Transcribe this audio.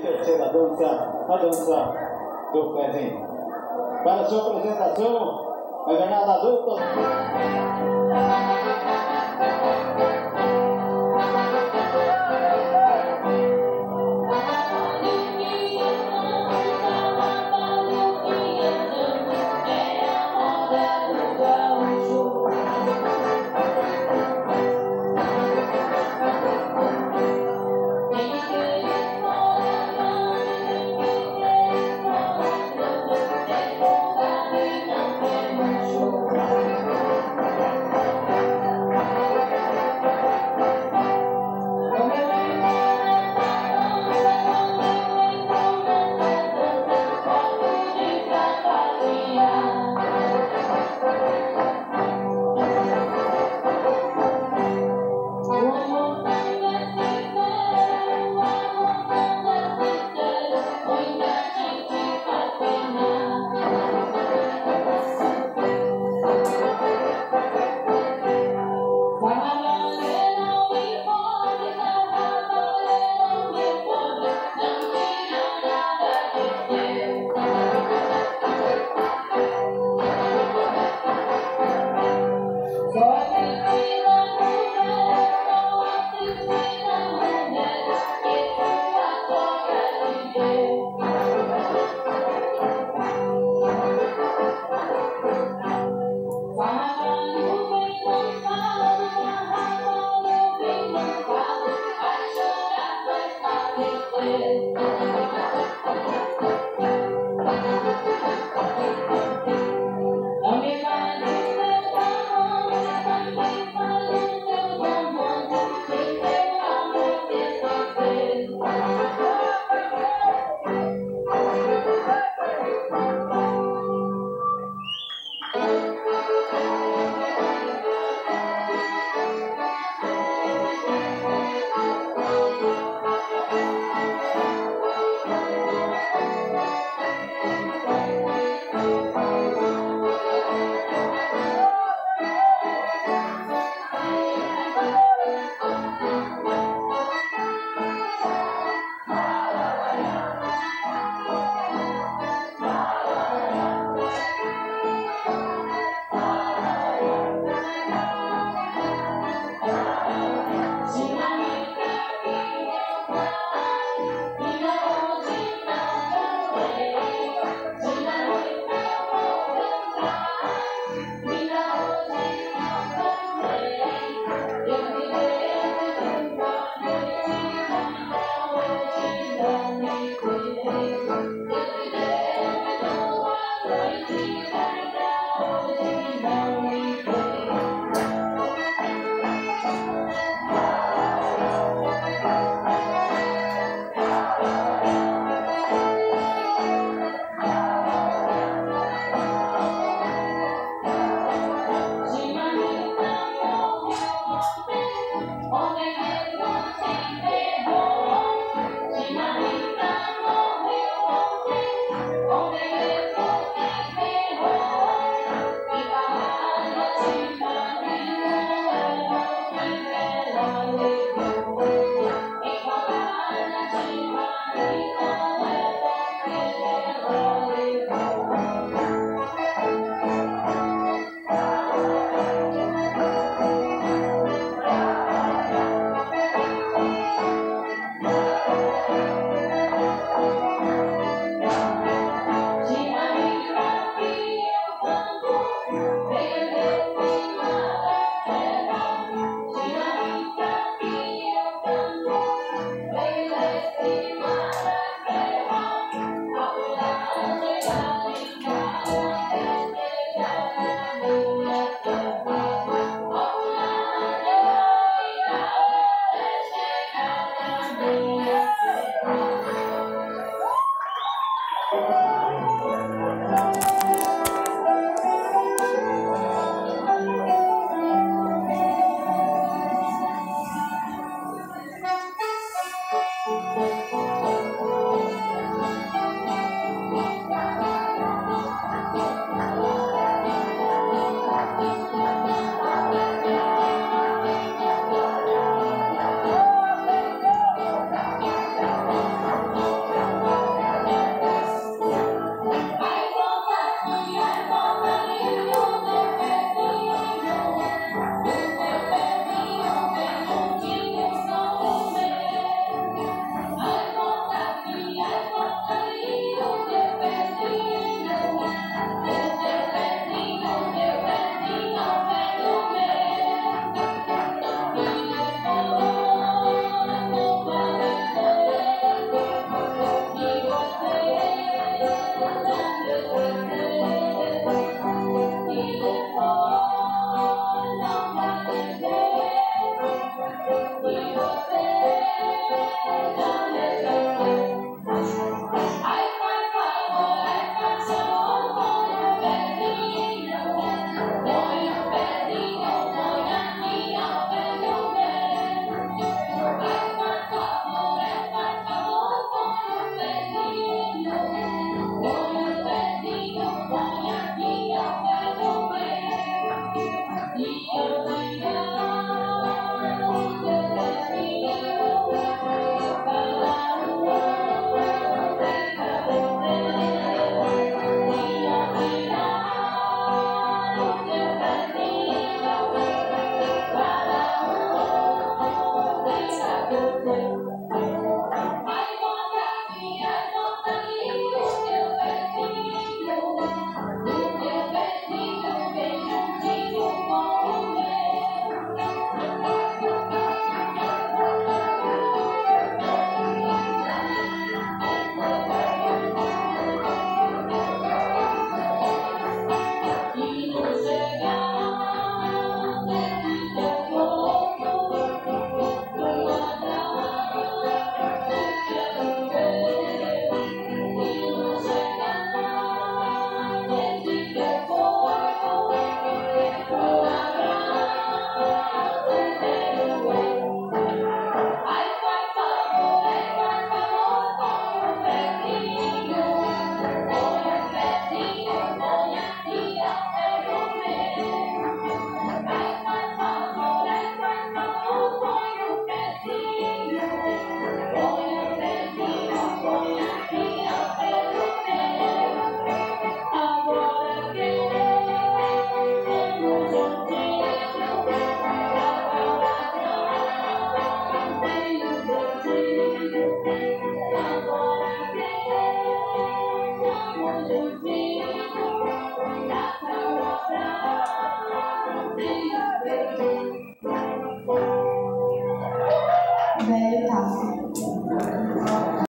Terceira dança, a dança do pezinho. Para sua apresentação, a jornada adulta. Amen.